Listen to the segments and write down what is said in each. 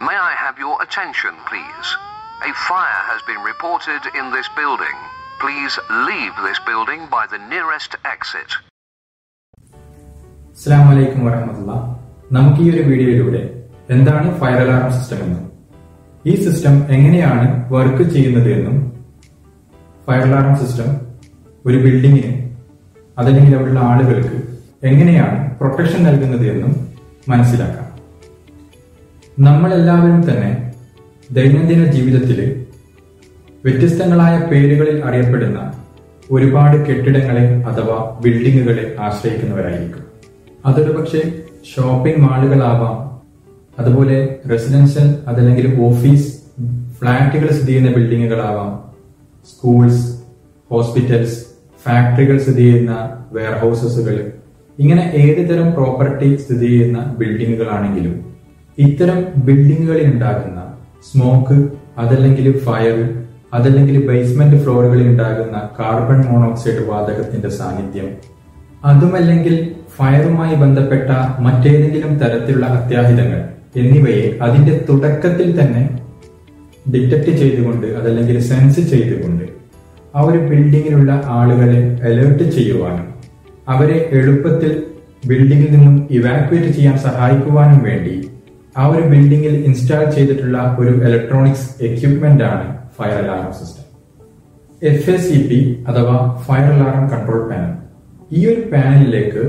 May I have your attention, please? A fire has been reported in this building. Please leave this building by the nearest exit. അസ്സാം വലൈക്കും വരഹമുല്ല നമുക്ക് ഈ ഒരു വീഡിയോയിലൂടെ എന്താണ് fire alarm system എന്നും ഈ സിസ്റ്റം എങ്ങനെയാണ് വർക്ക് ചെയ്യുന്നത് എന്നും ഫയർ അലാറം സിസ്റ്റം ഒരു ബിൽഡിങ്ങിന് അതല്ലെങ്കിൽ അവിടെയുള്ള ആളുകൾക്ക് എങ്ങനെയാണ് പ്രൊട്ടക്ഷൻ നൽകുന്നത് എന്നും മനസ്സിലാക്കാം നമ്മളെല്ലാവരും തന്നെ ദൈനംദിന ജീവിതത്തിൽ വ്യത്യസ്തങ്ങളായ പേരുകളിൽ അറിയപ്പെടുന്ന ഒരുപാട് കെട്ടിടങ്ങളെ അഥവാ ബിൽഡിങ്ങുകളെ ആശ്രയിക്കുന്നവരായിരിക്കും. അതൊരു പക്ഷേ ഷോപ്പിംഗ് മാളുകളാവാം അതുപോലെ റെസിഡൻഷ്യൽ അതല്ലെങ്കിൽ ഓഫീസ് ഫ്ളാറ്റുകൾ സ്ഥിതി ചെയ്യുന്ന ബിൽഡിങ്ങുകളാവാം സ്കൂൾസ് ഹോസ്പിറ്റൽസ് ഫാക്ടറികൾ സ്ഥിതി ചെയ്യുന്ന വെയർഹൗസസുകൾ ഇങ്ങനെ ഏത് തരം പ്രോപ്പർട്ടി സ്ഥിതി ചെയ്യുന്ന ബിൽഡിങ്ങുകളാണെങ്കിലും ഇത്തരം ബിൽഡിങ്ങുകളിൽ ഉണ്ടാകുന്ന സ്മോക്ക് അതല്ലെങ്കിൽ ഫയർ അതല്ലെങ്കിൽ ബേസ്മെന്റ് ഫ്ലോറുകളിൽ ഉണ്ടാകുന്ന കാർബൺ മോണോക്സൈഡ് വാതകത്തിന്റെ സാന്നിധ്യം. അതുമല്ലെങ്കിൽ ഫയറുമായി ബന്ധപ്പെട്ട മറ്റേതെങ്കിലും തരത്തിലുള്ള അത്യാഹിതങ്ങൾ എന്നിവയെ അതിന്റെ തുടക്കത്തിൽ തന്നെ ഡിറ്റക്ട് ചെയ്തുകൊണ്ട് അതല്ലെങ്കിൽ സെൻസ് ചെയ്തുകൊണ്ട് ആ ഒരു ബിൽഡിങ്ങിലുള്ള ആളുകളെ അലേർട്ട് ചെയ്യുവാനും അവരെ എളുപ്പത്തിൽ ബിൽഡിങ്ങിൽ നിന്നും ഇവാക്വേറ്റ് ചെയ്യാൻ സഹായിക്കുവാനും വേണ്ടി ആ ഒരു ബിൽഡിങ്ങിൽ ഇൻസ്റ്റാൾ ചെയ്തിട്ടുള്ള ഒരു ഇലക്ട്രോണിക്സ് എക്യുപ്മെന്റ് ആണ് fire alarm system F A C P അഥവാ ഫയർ അലാറം കൺട്രോൾ പാനൽ ഈ ഒരു പാനലിലേക്ക്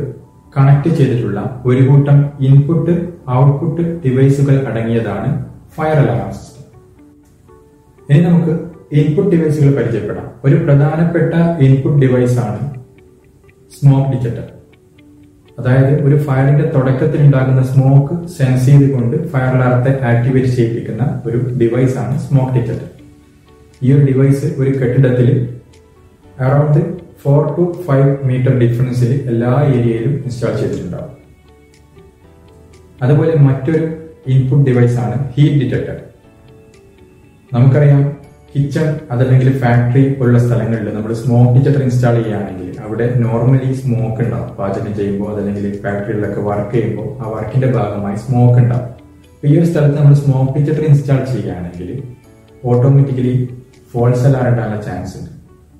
കണക്ട് ചെയ്തിട്ടുള്ള ഒരു കൂട്ടം ഇൻപുട്ട് ഔട്ട്പുട്ട് ഡിവൈസുകൾ അടങ്ങിയതാണ് ഫയർ അലാറം സിസ്റ്റം ഇനി നമുക്ക് ഇൻപുട്ട് ഡിവൈസുകൾ പരിചയപ്പെടാം. ഒരു പ്രധാനപ്പെട്ട ഇൻപുട്ട് ഡിവൈസാണ് സ്മോക്ക് ഡിറ്റക്ടർ അതായത് ഒരു ഫയറിന്റെ തുടക്കത്തിൽ ഉണ്ടാകുന്ന സ്മോക്ക് സെൻസ് ചെയ്തുകൊണ്ട് ഫയർ അലാറത്തെ ആക്ടിവേറ്റ് ചെയ്യിപ്പിക്കുന്ന ഒരു ഡിവൈസ് ആണ് സ്മോക്ക് ഡിറ്റക്ടർ ഈ ഒരു ഡിവൈസ് ഒരു കെട്ടിടത്തിൽ around four to five metre ഡിഫറൻസിൽ എല്ലാ ഏരിയയിലും ഇൻസ്റ്റാൾ ചെയ്തിട്ടുണ്ടാവും. അതുപോലെ മറ്റൊരു ഇൻപുട്ട് ഡിവൈസ് ആണ് ഹീറ്റ് ഡിറ്റക്ടർ നമുക്കറിയാം കിച്ചൺ അതല്ലെങ്കിൽ ഫാക്ടറി പോലുള്ള സ്ഥലങ്ങളിൽ നമ്മൾ സ്മോക്ക് ഡിറ്റക്ടർ ഇൻസ്റ്റാൾ ചെയ്യുകയാണെങ്കിൽ അവിടെ നോർമലി സ്മോക്ക് ഉണ്ടാവും. പാചകം ചെയ്യുമ്പോൾ അതല്ലെങ്കിൽ ഫാക്ടറികളിലൊക്കെ വർക്ക് ചെയ്യുമ്പോൾ ആ വർക്കിന്റെ ഭാഗമായി സ്മോക്ക് ഉണ്ടാവും. ഈ ഒരു സ്ഥലത്ത് നമ്മൾ സ്മോക്ക് ഡിറ്റക്ടർ ഇൻസ്റ്റാൾ ചെയ്യുകയാണെങ്കിൽ ഓട്ടോമാറ്റിക്കലി ഫോൾസ് അലാർ ഉണ്ടാകാൻ ചാൻസ് ഉണ്ട്.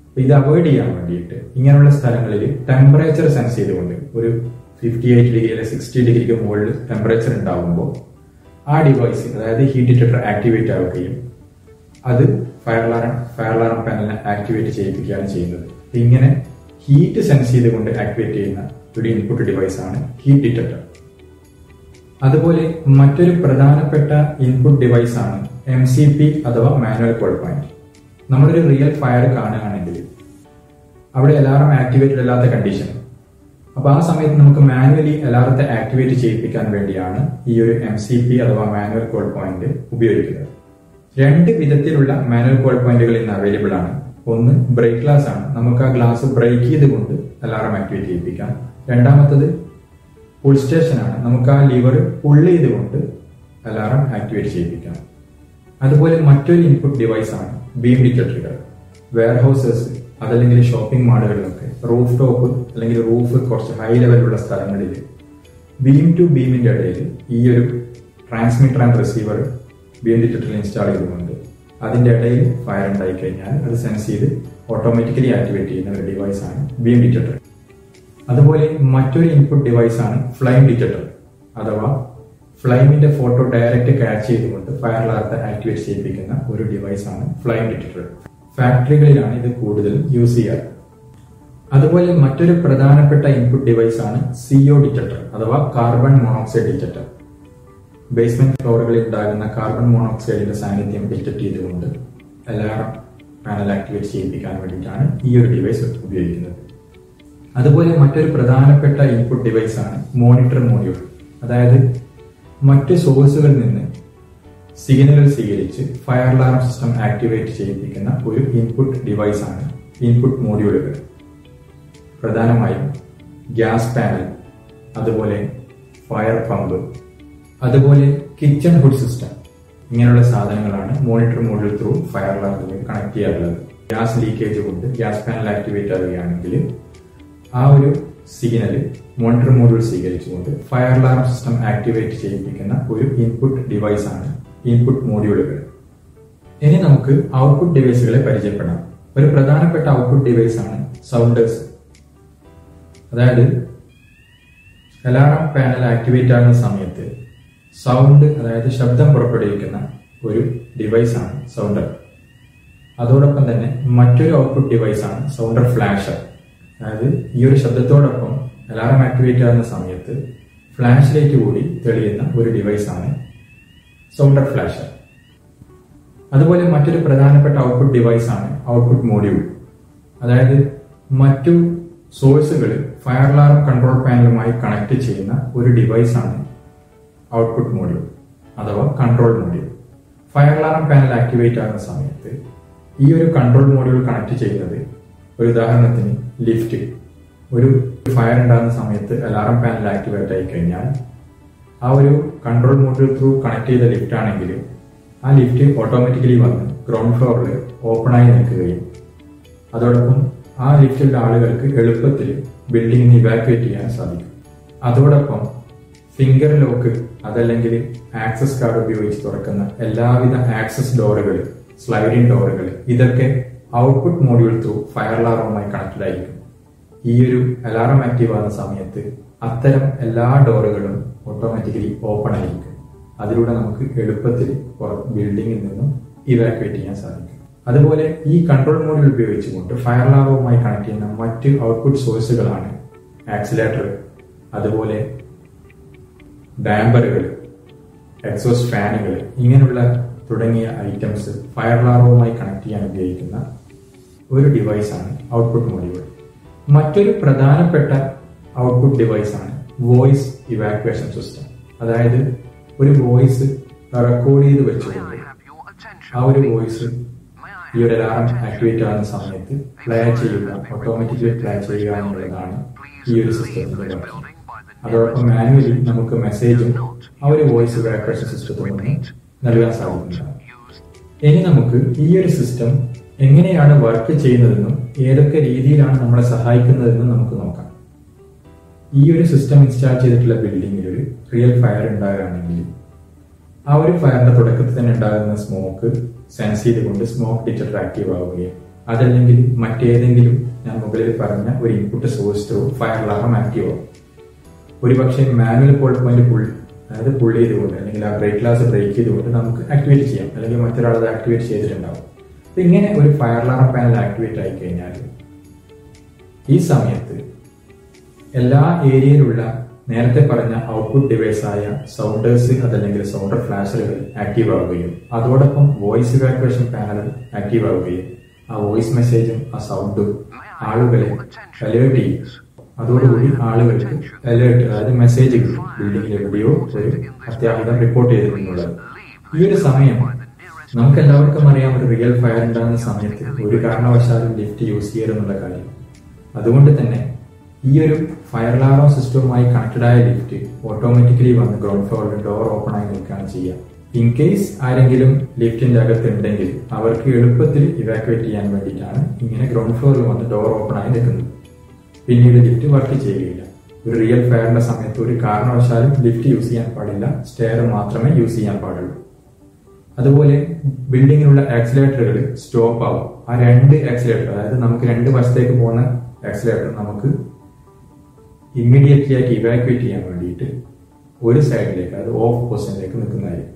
അപ്പൊ ഇത് അവോയ്ഡ് ചെയ്യാൻ വേണ്ടിയിട്ട് ഇങ്ങനെയുള്ള സ്ഥലങ്ങളിൽ ടെമ്പറേച്ചർ സെൻസ് ചെയ്തുകൊണ്ട് ഒരു ഫിഫ്റ്റി എയ്റ്റ് ഡിഗ്രി അല്ലെങ്കിൽ സിക്സ്റ്റി ഡിഗ്രിക്ക് മുകളിൽ ടെമ്പറേച്ചർ ഉണ്ടാകുമ്പോൾ ആ ഡിവൈസ് അതായത് ഹീറ്റ് ഡിറ്റക്ടർ ആക്ടിവേറ്റ് ആവുകയും അത് ഫയർ അലാറം ഫയർ അലാറം പാനലിനെ ആക്ടിവേറ്റ് ചെയ്യിപ്പിക്കുകയാണ് ചെയ്യുന്നത്. ഇങ്ങനെ ഹീറ്റ് സെൻസ് ചെയ്തുകൊണ്ട് ആക്ടിവേറ്റ് ചെയ്യുന്ന ഒരു ഇൻപുട്ട് ഡിവൈസ് ആണ് ഹീറ്റ് ഡിറ്റക്ടർ അതുപോലെ മറ്റൊരു പ്രധാനപ്പെട്ട ഇൻപുട്ട് ഡിവൈസ് ആണ് എം സി പി അഥവാ മാനുവൽ കോൾ പോയിന്റ് നമ്മളൊരു റിയൽ ഫയർ കാണുകയാണെങ്കിൽ അവിടെ അലാറം ആക്ടിവേറ്റഡ് അല്ലാത്ത കണ്ടീഷൻ അപ്പൊ ആ സമയത്ത് നമുക്ക് മാനുവലി അലാറത്തെ ആക്ടിവേറ്റ് ചെയ്യിപ്പിക്കാൻ വേണ്ടിയാണ് ഈ ഒരു എം സി പി അഥവാ മാനുവൽ കോൾ പോയിന്റ് ഉപയോഗിക്കുന്നത്. രണ്ട് വിധത്തിലുള്ള മാനുവൽ കോൾ പോയിന്റുകൾ ഇന്ന് അവൈലബിൾ ആണ്. ഒന്ന് ബ്രേക്ക് ഗ്ലാസ് ആണ്. നമുക്ക് ആ ഗ്ലാസ് ബ്രേക്ക് ചെയ്തുകൊണ്ട് അലാറം ആക്ടിവേറ്റ് ചെയ്യിപ്പിക്കാം. രണ്ടാമത്തത് പുൾ സ്റ്റേഷൻ ആണ്. നമുക്ക് ആ ലിവർ പുൾ ചെയ്തുകൊണ്ട് അലാറം ആക്ടിവേറ്റ് ചെയ്യിപ്പിക്കാം. അതുപോലെ മറ്റൊരു ഇൻപുട്ട് ഡിവൈസ് ആണ് ബീം ഡിറ്റക്ടറുകൾ വെയർഹൗസസ് അതല്ലെങ്കിൽ ഷോപ്പിംഗ് മാളുകളിലൊക്കെ റൂഫ് ടോപ്പ് അല്ലെങ്കിൽ റൂഫ് കുറച്ച് ഹൈ ലെവലുള്ള സ്ഥലങ്ങളിൽ ബീം ടു ബീമിന്റെ ഇടയിൽ ഈ ഒരു ട്രാൻസ്മിറ്റർ ആൻഡ് റിസീവർ ബീം ട്വിറ്ററിൽ ഇൻസ്റ്റാൾ ചെയ്തുകൊണ്ട് അതിന്റെ ഇടയിൽ ഫയർ ഉണ്ടായി കഴിഞ്ഞാൽ അത് സെൻസ് ചെയ്ത് ഓട്ടോമാറ്റിക്കലി ആക്ടിവേറ്റ് ചെയ്യുന്ന ഒരു ഡിവൈസ് ആണ് എം ഡിറ്റക്ടർ അതുപോലെ മറ്റൊരു ഇൻപുട്ട് ഡിവൈസ് ആണ് ഫ്ലൈം ഡിറ്റക്ടർ അഥവാ ഫ്ലൈമിന്റെ ഫോട്ടോ ഡയറക്റ്റ് ക്യാച്ച് ചെയ്തുകൊണ്ട് ഫയർ അലാർട്ട് ആക്ടിവേറ്റ് ചെയ്യിപ്പിക്കുന്ന ഒരു ഡിവൈസ് ആണ് ഫ്ലൈം ഡിറ്റക്ടർ ഫാക്ടറികളിലാണ് ഇത് കൂടുതൽ യൂസ് ചെയ്യാറ്. അതുപോലെ മറ്റൊരു പ്രധാനപ്പെട്ട ഇൻപുട്ട് ഡിവൈസ് ആണ് സിഒ ഡിറ്റക്ടർ അഥവാ കാർബൺ മോണോക്സൈഡ് ഡിറ്റക്ടർ ബേസ്മെന്റ് ഫ്ലോറുകളിൽ ഉണ്ടാകുന്ന കാർബൺ മോണോക്സൈഡിന്റെ സാന്നിധ്യം ഡിറ്റക്ട് ചെയ്തുകൊണ്ട് അലാറം പാനൽ ആക്ടിവേറ്റ് ചെയ്യിപ്പിക്കാൻ വേണ്ടിയിട്ടാണ് ഈ ഒരു ഡിവൈസ് ഉപയോഗിക്കുന്നത്. അതുപോലെ മറ്റൊരു പ്രധാനപ്പെട്ട ഇൻപുട്ട് ഡിവൈസ് ആണ് മോണിറ്റർ മോഡ്യൂൾ അതായത് മറ്റ് സോഴ്സുകളിൽ നിന്ന് സിഗ്നലുകൾ സ്വീകരിച്ച് ഫയർ അലാറം സിസ്റ്റം ആക്ടിവേറ്റ് ചെയ്യിപ്പിക്കുന്ന ഒരു ഇൻപുട്ട് ഡിവൈസ് ആണ് ഇൻപുട്ട് മോഡ്യൂളുകൾ പ്രധാനമായും ഗ്യാസ് പാനൽ അതുപോലെ ഫയർ പമ്പ് അതുപോലെ കിച്ചൺ ഹുഡ് സിസ്റ്റം ഇങ്ങനെയുള്ള സാധനങ്ങളാണ് മോണിറ്റർ മോഡിൽ ത്രൂ ഫയർ അലാറത്തിൽ കണക്ട് ചെയ്യാറുള്ളത്. ഗ്യാസ് ലീക്കേജ് കൊണ്ട് ഗ്യാസ് പാനൽ ആക്ടിവേറ്റ് ആവുകയാണെങ്കിൽ ആ ഒരു സിഗ്നൽ മോണിറ്റർ മോഡിൽ സ്വീകരിച്ചുകൊണ്ട് ഫയർ അലാറം സിസ്റ്റം ആക്ടിവേറ്റ് ചെയ്യിപ്പിക്കുന്ന ഒരു ഇൻപുട്ട് ഡിവൈസ് ആണ് ഇൻപുട്ട് മോഡ്യൂളുകൾ ഇനി നമുക്ക് ഔട്ട്പുട്ട് ഡിവൈസുകളെ പരിചയപ്പെടാം. ഒരു പ്രധാനപ്പെട്ട ഔട്ട്പുട്ട് ഡിവൈസ് ആണ് സൗണ്ടേഴ്സ് അതായത് അലാറം പാനൽ ആക്ടിവേറ്റ് ആകുന്ന സമയത്ത് സൗണ്ട് അതായത് ശബ്ദം പുറപ്പെടുവിക്കുന്ന ഒരു ഡിവൈസാണ് സൗണ്ടർ അതോടൊപ്പം തന്നെ മറ്റൊരു ഔട്ട്പുട്ട് ഡിവൈസാണ് സൗണ്ടർ ഫ്ലാഷർ അതായത് ഈ ഒരു ശബ്ദത്തോടൊപ്പം അലാറം ആക്ടിവേറ്റ് ആകുന്ന സമയത്ത് ഫ്ലാഷ് ലൈറ്റ് കൂടി തെളിയുന്ന ഒരു ഡിവൈസാണ് സൗണ്ടർ ഫ്ലാഷർ അതുപോലെ മറ്റൊരു പ്രധാനപ്പെട്ട ഔട്ട്പുട്ട് ഡിവൈസാണ് ഔട്ട്പുട്ട് മോഡ്യൂൾ അതായത് മറ്റു സോഴ്സുകൾ ഫയർ അലാറം കൺട്രോൾ പാനലുമായി കണക്ട് ചെയ്യുന്ന ഒരു ഡിവൈസാണ് ഔട്ട്പുട്ട് മോഡ്യൂൾ അഥവാ control module fire alarm panel activate ആകുന്ന സമയത്ത് ഈ ഒരു കൺട്രോൾ മോഡ്യൂൾ കണക്ട് ചെയ്യുന്നത് ഒരു ഉദാഹരണത്തിന് ലിഫ്റ്റ് ഒരു ഫയർ ഉണ്ടാകുന്ന സമയത്ത് അലാറം പാനൽ ആക്ടിവേറ്റ് ആയി കഴിഞ്ഞാൽ ആ ഒരു കൺട്രോൾ മോഡ്യൂൾ ത്രൂ കണക്ട് ചെയ്ത ലിഫ്റ്റ് ആണെങ്കിൽ ആ ലിഫ്റ്റ് ഓട്ടോമാറ്റിക്കലി വന്ന് ഗ്രൗണ്ട് ഫ്ലോറിൽ ഓപ്പണായി നിൽക്കുകയും അതോടൊപ്പം ആ ലിഫ്റ്റിലുള്ള ആളുകൾക്ക് എളുപ്പത്തിൽ ബിൽഡിങ്ങിന് ഇവാക്യുവേറ്റ് ചെയ്യാൻ സാധിക്കും. അതോടൊപ്പം ഫിംഗർ ലോക്ക് അതല്ലെങ്കിൽ ആക്സസ് കാർഡ് ഉപയോഗിച്ച് തുറക്കുന്ന എല്ലാവിധ ആക്സസ് ഡോറുകൾ സ്ലൈഡിംഗ് ഡോറുകൾ ഇതൊക്കെ ഔട്ട്പുട്ട് മോഡ്യൂൾ ത്രൂ ഫയർ അലാറവുമായി കണക്റ്റഡ് ആയിരിക്കും. ഈ ഒരു അലാറം ആക്റ്റീവ് ആകുന്ന സമയത്ത് അത്തരം എല്ലാ ഡോറുകളും ഓട്ടോമാറ്റിക്കലി ഓപ്പൺ ആയിരിക്കും. അതിലൂടെ നമുക്ക് എളുപ്പത്തിൽ ബിൽഡിങ്ങിൽ നിന്നും ഇവാക്യുവേറ്റ് ചെയ്യാൻ സാധിക്കും. അതുപോലെ ഈ കൺട്രോൾ മോഡ്യൂൾ ഉപയോഗിച്ചുകൊണ്ട് ഫയർ അലാറവുമായി കണക്ട് ചെയ്യുന്ന മറ്റ് ഔട്ട്പുട്ട് സോഴ്സുകളാണ് ആക്സിലേറ്റർ അതുപോലെ ഡാമ്പറുകൾ എക്സോസ് ഫാനുകൾ ഇങ്ങനെയുള്ള തുടങ്ങിയ ഐറ്റംസ് ഫയർ ലാറുമായി കണക്ട് ചെയ്യാൻ ഉപയോഗിക്കുന്ന ഒരു ഡിവൈസാണ് ഔട്ട്പുട്ട് മൊഡ്യൂൾ മറ്റൊരു പ്രധാനപ്പെട്ട ഔട്ട്പുട്ട് ഡിവൈസാണ് വോയിസ് ഇവാക്വേഷൻ സിസ്റ്റം അതായത് ഒരു വോയിസ് റെക്കോർഡ് ചെയ്ത് വെച്ചുകൊണ്ട് ആ ഒരു വോയിസ് ഈ ഒരു അലാറം ആക്ടിവേറ്റ് ആകുന്ന സമയത്ത് പ്ലേ ചെയ്യുക ഓട്ടോമാറ്റിക്കലി പ്ലേ ചെയ്യുക എന്നുള്ളതാണ് ഈ ഒരു സിസ്റ്റത്തിന്റെ അതോടൊപ്പം മാനുവലി നമുക്ക് മെസ്സേജും ആ ഒരു വോയിസ് ഇവാക്വേഷൻ സിസ്റ്റത്തിൽ നിന്ന് നൽകാൻ സാധിക്കുന്നു ഇനി നമുക്ക് ഈ ഒരു സിസ്റ്റം എങ്ങനെയാണ് വർക്ക് ചെയ്യുന്നതെന്നും ഏതൊക്കെ രീതിയിലാണ് നമ്മളെ സഹായിക്കുന്നതെന്നും നമുക്ക് നോക്കാം. ഈ ഒരു സിസ്റ്റം ഇൻസ്റ്റാൾ ചെയ്തിട്ടുള്ള ബിൽഡിങ്ങിൽ ഒരു റിയൽ ഫയർ ഉണ്ടാകുകയാണെങ്കിൽ ആ ഒരു ഫയറിന്റെ തുടക്കത്തിൽ തന്നെ ഉണ്ടാകുന്ന സ്മോക്ക് സെൻസ് ചെയ്തുകൊണ്ട് സ്മോക്ക് ഡിറ്റക്ടർ ആക്റ്റീവ് ആവുകയും അതല്ലെങ്കിൽ മറ്റേതെങ്കിലും ഞാൻ മുകളിൽ പറഞ്ഞ ഒരു input source through fire alarm active ആവും. ഒരുപക്ഷെ മാനുവൽ കോൾ പോയിന്റ് പുൾ അതായത് പുൾ ചെയ്തുകൊണ്ട് അല്ലെങ്കിൽ ആ ബ്രേക്ക് ഗ്ലാസ് ബ്രേക്ക് ചെയ്തുകൊണ്ട് നമുക്ക് ആക്ടിവേറ്റ് ചെയ്യാം. അല്ലെങ്കിൽ മറ്റൊരാൾ അത് ആക്ടിവേറ്റ് ചെയ്തിട്ടുണ്ടാവും. അപ്പൊ ഇങ്ങനെ ഒരു ഫയർ അലാറം പാനൽ ആക്ടിവേറ്റ് ആയി കഴിഞ്ഞാൽ ഈ സമയത്ത് എല്ലാ ഏരിയയിലുള്ള നേരത്തെ പറഞ്ഞ ഔട്ട്പുട്ട് ഡിവൈസ് ആയ സൗണ്ടേഴ്സ് അതല്ലെങ്കിൽ സൗണ്ടർ ഫ്ലാഷറുകൾ ആക്റ്റീവ് ആവുകയും അതോടൊപ്പം വോയിസ് ഇവാക്വേഷൻ പാനൽ ആക്റ്റീവ് ആവുകയും ആ വോയിസ് മെസ്സേജും ആ സൗണ്ടും ആളുകളെ അലേർട്ട് ചെയ്യും. അതോടുകൂടി ആളുകൾക്ക് അലേർട്ട് അതായത് മെസ്സേജ് കിട്ടും എവിടെയോ ഒരു അത്യാഹിതം റിപ്പോർട്ട് ചെയ്തിട്ടുള്ളത് ഈ ഒരു സമയം നമുക്ക് എല്ലാവർക്കും അറിയാം ഒരു റിയൽ ഫയർ ഉണ്ടാകുന്ന സമയത്ത് ഒരു കാരണവശാലും ലിഫ്റ്റ് യൂസ് ചെയ്യരുന്നുള്ള കാര്യം. അതുകൊണ്ട് തന്നെ ഈ ഒരു ഫയർ അലാറം സിസ്റ്റവുമായി കണക്റ്റഡ് ആയ ലിഫ്റ്റ് ഓട്ടോമാറ്റിക്കലി വന്ന് ഗ്രൗണ്ട് ഫ്ലോറിൽ ഡോർ ഓപ്പൺ ആയി നിൽക്കുകയാണ് ചെയ്യുക. ഇൻ കേസ് ആരെങ്കിലും ലിഫ്റ്റിന്റെ അകത്ത് ഉണ്ടെങ്കിൽ അവർക്ക് എളുപ്പത്തിൽ ഇവാക്യുവേറ്റ് ചെയ്യാൻ വേണ്ടിയിട്ടാണ് ഇങ്ങനെ ഗ്രൗണ്ട് ഫ്ലോറിൽ വന്ന് ഡോർ ഓപ്പൺ ആയി നിൽക്കുന്നത്. പിന്നീട് ലിഫ്റ്റ് വർക്ക് ചെയ്യുകയില്ല ഒരു റിയൽ ഫയറിന്റെ സമയത്ത് ഒരു കാരണവശാലും ലിഫ്റ്റ് യൂസ് ചെയ്യാൻ പാടില്ല. സ്റ്റെയർ മാത്രമേ യൂസ് ചെയ്യാൻ പാടുള്ളൂ. അതുപോലെ ബിൽഡിങ്ങിലുള്ള ആക്സിലേറ്ററുകൾ സ്റ്റോപ്പ് ആവും. ആ രണ്ട് ആക്സിലേറ്റർ അതായത് നമുക്ക് രണ്ട് വശത്തേക്ക് പോകുന്ന ആക്സിലേറ്റർ നമുക്ക് ഇമ്മീഡിയറ്റ്ലി ആയിട്ട് ഇവാക്യുവേറ്റ് ചെയ്യാൻ വേണ്ടിയിട്ട് ഒരു സൈഡിലേക്ക് അതായത് ഓഫ് പൊസിഷനിലേക്ക് നിൽക്കുന്നതായിരിക്കും.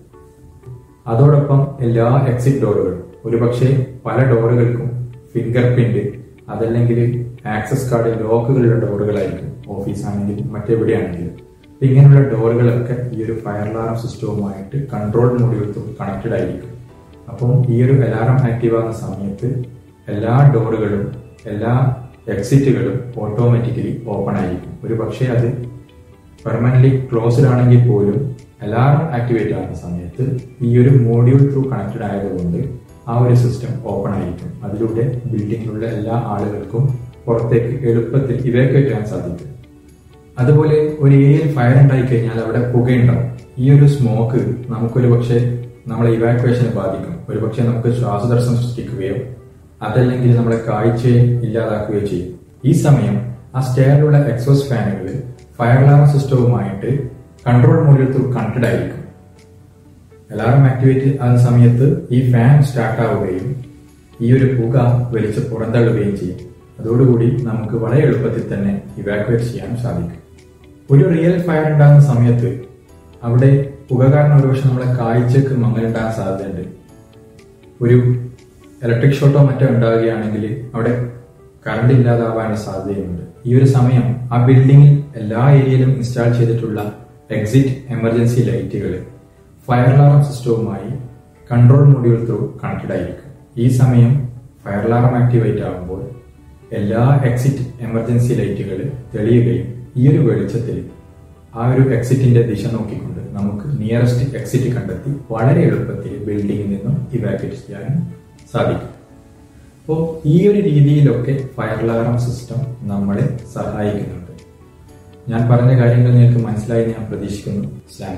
അതോടൊപ്പം എല്ലാ എക്സിറ്റ് ഡോറുകളും ഒരുപക്ഷെ പല ഡോറുകൾക്കും ഫിംഗർ പ്രിന്റ് അതല്ലെങ്കിൽ ആക്സസ് കാർഡ് ലോക്കുകളുടെ ഡോറുകളായിരിക്കും ഓഫീസ് ആണെങ്കിലും മറ്റെവിടെയാണെങ്കിലും ഇങ്ങനെയുള്ള ഡോറുകളൊക്കെ ഈ ഒരു ഫയർ അലാറം സിസ്റ്റവുമായിട്ട് കൺട്രോൾ മൊഡ്യൂൾ കണക്റ്റഡ് ആയിരിക്കും. അപ്പം ഈ ഒരു അലാറം ആക്റ്റീവ് ആകുന്ന സമയത്ത് എല്ലാ ഡോറുകളും എല്ലാ എക്സിറ്റുകളും ഓട്ടോമാറ്റിക്കലി ഓപ്പൺ ആയിരിക്കും. ഒരു പക്ഷേ അത് പെർമനന്റ് ക്ലോസ്ഡ് ആണെങ്കിൽ പോലും അലാറം ആക്ടിവേറ്റ് ആകുന്ന സമയത്ത് ഈ ഒരു മോഡ്യൂൾ ത്രൂ കണക്റ്റഡ് ആയതുകൊണ്ട് ആ ഒരു സിസ്റ്റം ഓപ്പൺ ആയിരിക്കും. അതിലൂടെ ബിൽഡിങ്ങിലുള്ള എല്ലാ ആളുകൾക്കും പുറത്തേക്ക് എളുപ്പത്തിൽ ഇവാക്യുവേറ്റ് ചെയ്യാൻ സാധിക്കും. അതുപോലെ ഒരു ഏരിയയിൽ ഫയർ ഉണ്ടായി കഴിഞ്ഞാൽ അവിടെ പുകയുണ്ടാവും. ഈ ഒരു സ്മോക്ക് നമുക്കൊരു പക്ഷേ നമ്മളെ ഇവാക്വേഷനെ ബാധിക്കും. ഒരു പക്ഷേ നമുക്ക് ശ്വാസതടസ്സം സൃഷ്ടിക്കുകയോ അതല്ലെങ്കിൽ നമ്മളെ കാഴ്ചയെ ഇല്ലാതാക്കുകയോ ചെയ്യും. ഈ സമയം ആ സ്റ്റെയറിലുള്ള എക്സോസ് ഫാനുകൾ ഫയർ അലാറം സിസ്റ്റവുമായിട്ട് കൺട്രോൾ മൂല്യത്തിൽ കണക്റ്റഡ് ആയിരിക്കും. അലാറം ആക്ടിവേറ്റ് ആകുന്ന സമയത്ത് ഈ ഫാൻ സ്റ്റാർട്ട് ആവുകയും ഈ ഒരു പുക വലിച്ച് പുറന്തള്ളുകയും ചെയ്യും. അതോടുകൂടി നമുക്ക് വളരെ എളുപ്പത്തിൽ തന്നെ ഇവാക്യുവേറ്റ് ചെയ്യാൻ സാധിക്കും. ഒരു റിയൽ ഫയർ ഉണ്ടാകുന്ന സമയത്ത് അവിടെ പുക കാരണം ഒരുപക്ഷെ നമ്മളെ കാഴ്ചക്ക് മങ്ങലുണ്ടാകാൻ സാധ്യതയുണ്ട്. ഒരു ഇലക്ട്രിക് ഷോട്ടോ മറ്റോ ഉണ്ടാവുകയാണെങ്കിൽ അവിടെ കറണ്ട് ഇല്ലാതാവാനുള്ള സാധ്യതയുണ്ട്. ഈ ഒരു സമയം ആ ബിൽഡിംഗിൽ എല്ലാ ഏരിയയിലും ഇൻസ്റ്റാൾ ചെയ്തിട്ടുള്ള എക്സിറ്റ് എമർജൻസി ലൈറ്റുകൾ ഫയർ അലാറം സിസ്റ്റവുമായി കൺട്രോൾ മൊഡ്യൂൾ ത്രൂ കണക്റ്റഡ് ആയിരിക്കും. ഈ സമയം ഫയർ അലാറം ആക്ടിവേറ്റ് ആകുമ്പോൾ എല്ലാ എക്സിറ്റ് എമർജൻസി ലൈറ്റുകൾ തെളിയുകയും ഈ ഒരു വെളിച്ചത്തിൽ ആ ഒരു എക്സിറ്റിന്റെ ദിശ നോക്കിക്കൊണ്ട് നമുക്ക് നിയറസ്റ്റ് എക്സിറ്റ് കണ്ടെത്തി വളരെ എളുപ്പത്തിൽ ബിൽഡിംഗിൽ നിന്നും ഇവാക്യുവേറ്റ് ചെയ്യാനും സാധിക്കും. അപ്പോൾ ഈ ഒരു രീതിയിലൊക്കെ ഫയർ അലാറം സിസ്റ്റം നമ്മളെ സഹായിക്കുന്നുണ്ട്. ഞാൻ പറഞ്ഞ കാര്യങ്ങൾ നിങ്ങൾക്ക് മനസ്സിലായി ഞാൻ പ്രതീക്ഷിക്കുന്നു. സ്ലാം